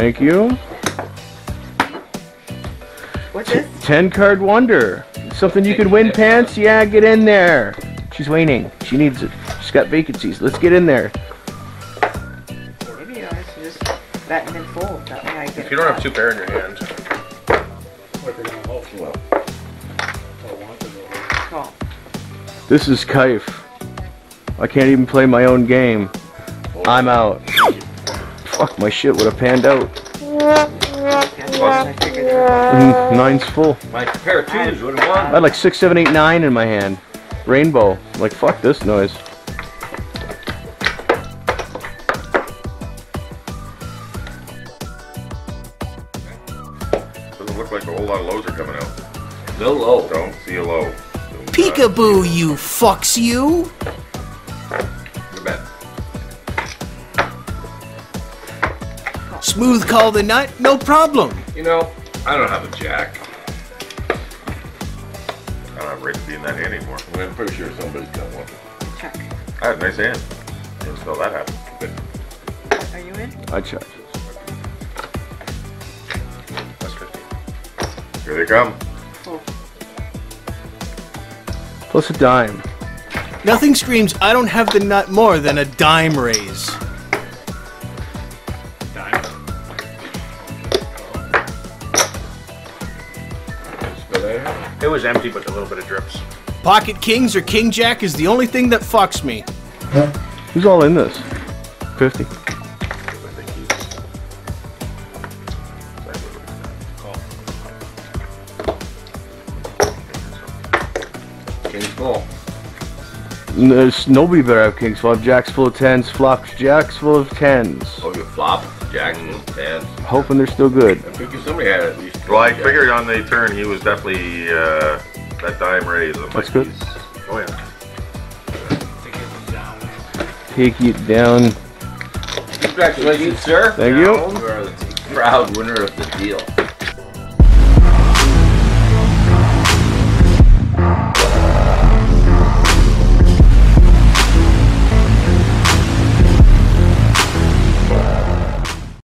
Thank you. What's this? 10 card wonder. Something you can win pants? Yeah, get in there. She's waiting. She needs it. She's got vacancies. Let's get in there. Maybe I should just bet them in full. That way I get If you don't have two pair in your hand, What they're gonna hope. well, Or want to go. call. This is Kaif. I can't even play my own game. I'm out. Fuck, my shit would have panned out. That's what I figured out. Mm, Nine's full. my pair of twos would have won. I had like six, seven, eight, nine in my hand. Rainbow. Like, fuck this noise. Doesn't look like a whole lot of lows are coming out. No low. Don't see a low. Peekaboo, you fucks you! Smooth call the nut, no problem. You know, I don't have a jack. I don't have race to be in that hand anymore. I'm pretty sure somebody's got one. Check. I had a nice hand. Didn't spell that happen. Are you in? I checked. That's 50. Here they come. Full. Plus a dime. Nothing screams I don't have the nut more than a dime raise. It was empty, but a little bit of drips. Pocket kings or king jack is the only thing that fucks me. Who's all in this? 50. King's full. There's nobody better have kings full. Jacks full of tens. Flops. Jacks full of tens. Oh, you flop, jack, tens. Hoping they're still good. I figured somebody had at least. Well, I figured on the turn he was definitely uh, that dime raise. I'm That's like, good. he's- Oh yeah. Take it down. Congratulations, sir. Thank you. You are the proud winner of the deal.